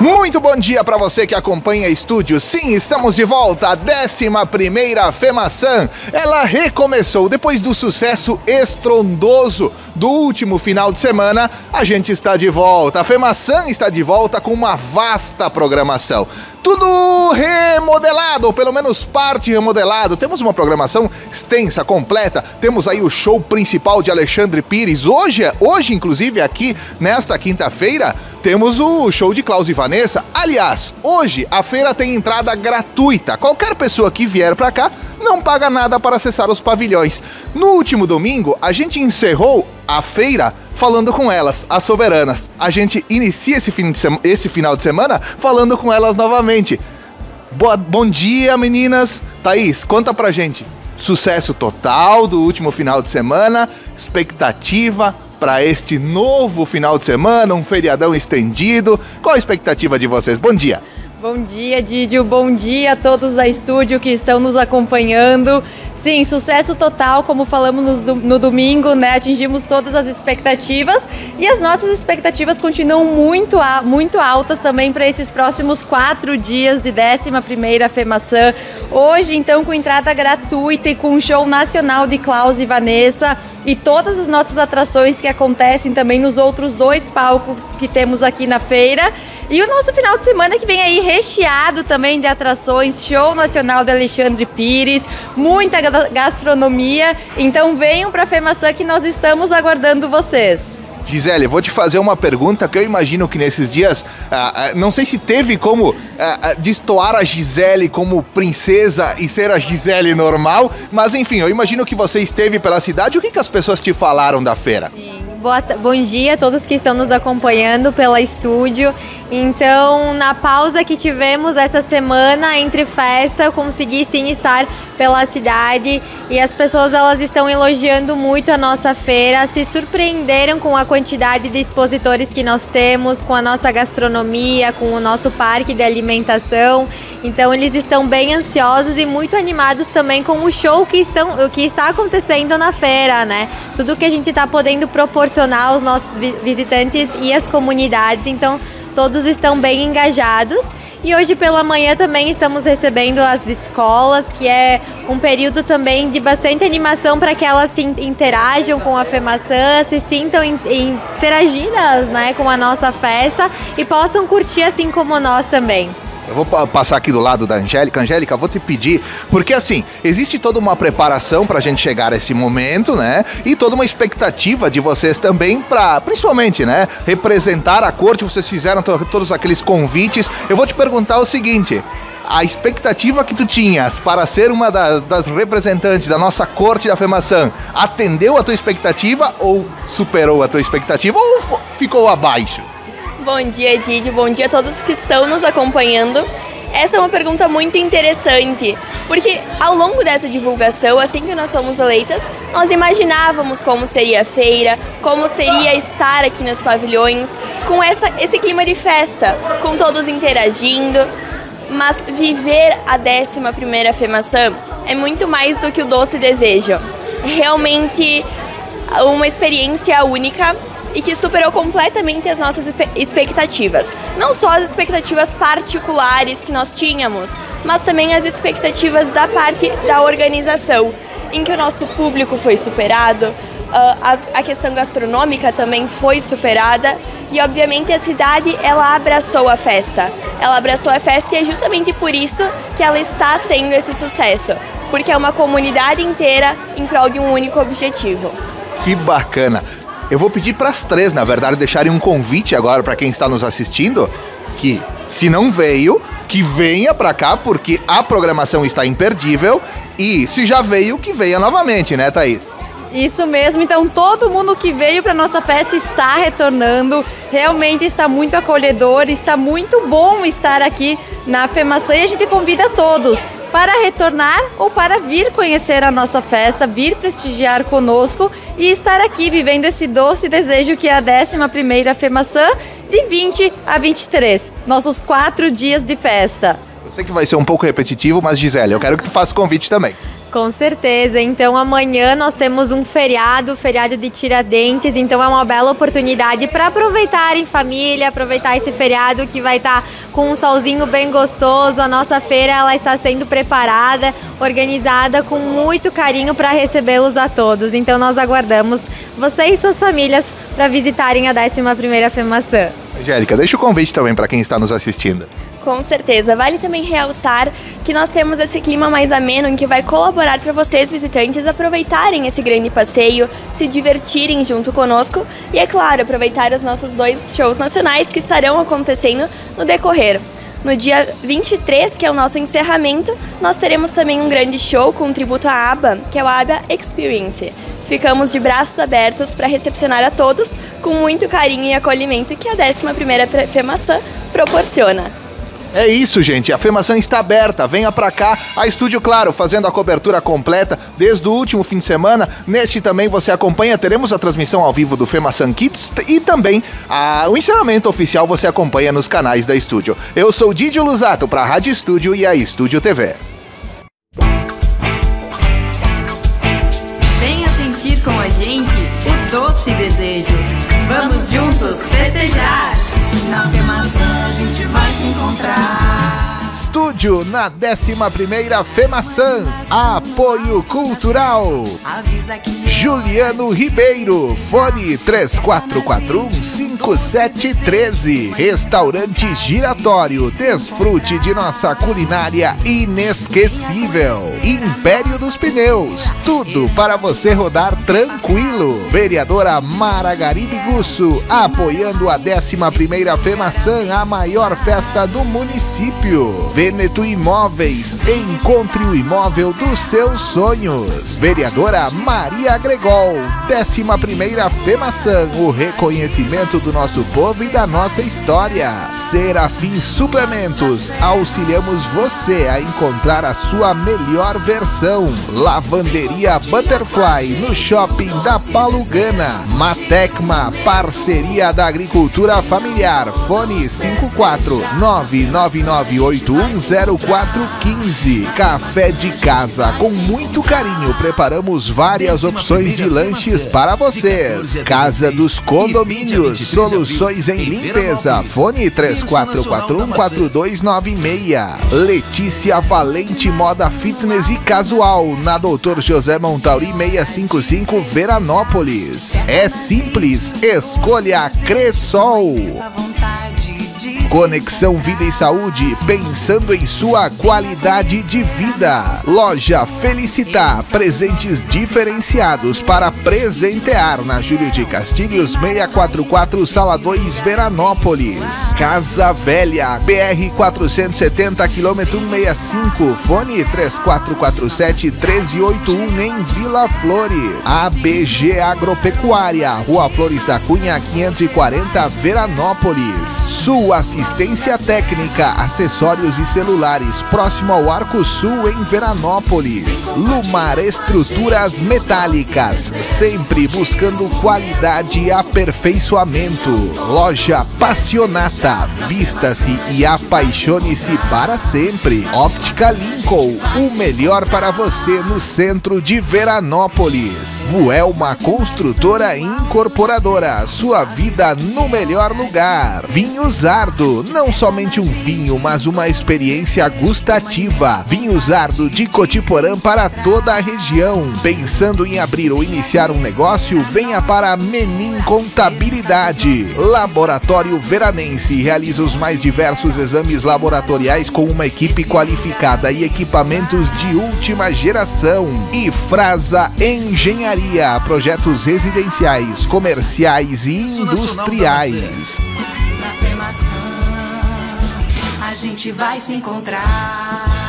Muito bom dia para você que acompanha Estúdio. Sim, estamos de volta. A 11 FEMAÇã. Ela recomeçou depois do sucesso estrondoso do último final de semana. A gente está de volta. A FEMAÇã está de volta com uma vasta programação. Tudo remodelado, ou pelo menos parte remodelado. Temos uma programação extensa, completa. Temos aí o show principal de Alexandre Pires. Hoje, hoje inclusive, aqui nesta quinta-feira, temos o show de Klaus e Vanessa. Aliás, hoje a feira tem entrada gratuita. Qualquer pessoa que vier para cá não paga nada para acessar os pavilhões. No último domingo, a gente encerrou a feira falando com elas, as soberanas. A gente inicia esse, fim esse final de semana falando com elas novamente. Boa, bom dia, meninas. Thaís, conta pra gente. Sucesso total do último final de semana, expectativa para este novo final de semana, um feriadão estendido. Qual a expectativa de vocês? Bom dia. Bom dia, Didio. Bom dia a todos da estúdio que estão nos acompanhando. Sim, sucesso total, como falamos no, no, domingo, né? Atingimos todas as expectativas e as nossas expectativas continuam muito, muito altas também para esses próximos quatro dias de 11ª FEMAÇã. Hoje, então, com entrada gratuita e com um show nacional de Klaus e Vanessa e todas as nossas atrações que acontecem também nos outros dois palcos que temos aqui na feira. E o nosso final de semana que vem aí recheado também de atrações, show nacional de Alexandre Pires, muita gastronomia. Então venham para a FEMAÇã que nós estamos aguardando vocês. Gisele, vou te fazer uma pergunta que eu imagino que nesses dias, ah, ah, não sei se teve como ah, ah, destoar a Gisele como princesa e ser a Gisele normal, mas enfim, eu imagino que você esteve pela cidade. O que, que as pessoas te falaram da feira? Sim. Boa, bom dia a todos que estão nos acompanhando pela estúdio. Então, na pausa que tivemos essa semana entre festa, eu consegui sim estar pela cidade e as pessoas elas estão elogiando muito a nossa feira, se surpreenderam com a quantidade de expositores que nós temos, com a nossa gastronomia, com o nosso parque de alimentação. Então, eles estão bem ansiosos e muito animados também com o show que, estão, que está acontecendo na feira, né? Tudo que a gente está podendo propor proporcionar aos nossos visitantes e às comunidades. Então, todos estão bem engajados. E hoje pela manhã também estamos recebendo as escolas, que é um período também de bastante animação para que elas se interajam com a FEMAÇã, se sintam interagidas né, com a nossa festa e possam curtir assim como nós também. Eu vou passar aqui do lado da Angélica. Angélica, vou te pedir, porque assim, existe toda uma preparação para a gente chegar a esse momento, né? E toda uma expectativa de vocês também para, principalmente, né? Representar a corte. Vocês fizeram to todos aqueles convites. Eu vou te perguntar o seguinte a expectativa que tu tinhas para ser uma das, das representantes da nossa corte da FEMAÇã atendeu a tua expectativa ou superou a tua expectativa ou ficou abaixo? Bom dia, Didi. Bom dia a todos que estão nos acompanhando. Essa é uma pergunta muito interessante, porque ao longo dessa divulgação, assim que nós fomos eleitas, nós imaginávamos como seria a feira, como seria estar aqui nos pavilhões, com essa, esse clima de festa, com todos interagindo. Mas viver a 11ª FEMAÇã é muito mais do que o doce desejo. Realmente uma experiência única e que superou completamente as nossas expectativas. Não só as expectativas particulares que nós tínhamos, mas também as expectativas da parte da organização, em que o nosso público foi superado, ah, a questão gastronômica também foi superada e obviamente a cidade ela abraçou a festa. Ela abraçou a festa e é justamente por isso que ela está sendo esse sucesso, porque é uma comunidade inteira em prol de um único objetivo. Que bacana! Eu vou pedir para as três, na verdade, deixarem um convite agora para quem está nos assistindo, que se não veio, que venha para cá porque a programação está imperdível e se já veio, que venha novamente, né, Thaís? Isso mesmo, então todo mundo que veio para nossa festa está retornando, realmente está muito acolhedor, está muito bom estar aqui na FEMAÇã e a gente convida todos para retornar ou para vir conhecer a nossa festa, vir prestigiar conosco e estar aqui vivendo esse doce desejo que é a 11ª FEMAÇã de 20 a 23, nossos quatro dias de festa. Eu sei que vai ser um pouco repetitivo, mas Gisele, eu quero que tu faça o convite também. Com certeza. Então amanhã nós temos um feriado, feriado de Tiradentes, então é uma bela oportunidade para aproveitar em família, aproveitar esse feriado que vai estar tá com um solzinho bem gostoso. A nossa feira ela está sendo preparada, organizada com muito carinho para recebê-los a todos. Então nós aguardamos você e suas famílias para visitarem a 11ª FEMAÇã. Angélica, deixa o convite também para quem está nos assistindo. Com certeza. Vale também realçar que nós temos esse clima mais ameno em que vai colaborar para vocês, visitantes, aproveitarem esse grande passeio, se divertirem junto conosco e, é claro, aproveitar os nossos dois shows nacionais que estarão acontecendo no decorrer. No dia 23, que é o nosso encerramento, nós teremos também um grande show com um tributo à ABBA, que é o ABBA Experience. Ficamos de braços abertos para recepcionar a todos com muito carinho e acolhimento que a 11ª FEMAÇã proporciona. É isso, gente. A Femação está aberta. Venha para cá. A Estúdio Claro fazendo a cobertura completa desde o último fim de semana. Neste também você acompanha. Teremos a transmissão ao vivo do Femação Kids e também a, o encerramento oficial você acompanha nos canais da Estúdio. Eu sou Didio Lusato para a Rádio Estúdio e a Estúdio TV. Venha sentir com a gente o doce desejo. Vamos juntos festejar. Na Femação a gente vai se encontrar. Estúdio na 11ª FEMAÇã. Apoio Cultural. Juliano Ribeiro. Fone 3441-5713. Restaurante Giratório. Desfrute de nossa culinária inesquecível. Império dos Pneus. Tudo para você rodar tranquilo. Vereadora Mara Garibe Gusso. Apoiando a 11ª FEMAÇã, a maior festa do município. Veneto Imóveis, encontre o imóvel dos seus sonhos. Vereadora Maria Gregol, 11 primeira FEMAÇã, o reconhecimento do nosso povo e da nossa história. Serafim Suplementos, auxiliamos você a encontrar a sua melhor versão. Lavanderia Butterfly, no shopping da Palugana. Matecma, parceria da agricultura familiar. Fone 54 99981 0415. Café de casa. Com muito carinho, preparamos várias opções de lanches para vocês. Casa dos Condomínios. Soluções em limpeza. Fone 3441-4296. Letícia Valente Moda Fitness e Casual. Na Doutor José Montauri 655 Veranópolis. É simples. Escolha Cressol. Conexão Vida e Saúde, pensando em sua qualidade de vida. Loja Felicitar, presentes diferenciados para presentear na Júlio de Castilhos 644, Sala 2, Veranópolis. Casa Velha, BR 470, quilômetro 165, fone 3447 1381 em Vila Flores. ABG Agropecuária, Rua Flores da Cunha 540, Veranópolis. Sua assistência técnica, acessórios e celulares, próximo ao Arco Sul, em Veranópolis. Lumar Estruturas Metálicas, sempre buscando qualidade e aperfeiçoamento. Loja Passionata, vista-se e apaixone-se para sempre. Óptica Lincoln, o melhor para você no centro de Veranópolis. Vuelma Construtora Incorporadora, sua vida no melhor lugar. Vinhos Ardo, não somente um vinho, mas uma experiência gustativa. Vinhos Ardo de Cotiporã para toda a região. Pensando em abrir ou iniciar um negócio, venha para Menin Contabilidade. Laboratório Veranense realiza os mais diversos exames laboratoriais com uma equipe qualificada e equipamentos de última geração. E Frasa Engenharia, projetos residenciais, comerciais e industriais. Gente vai se encontrar.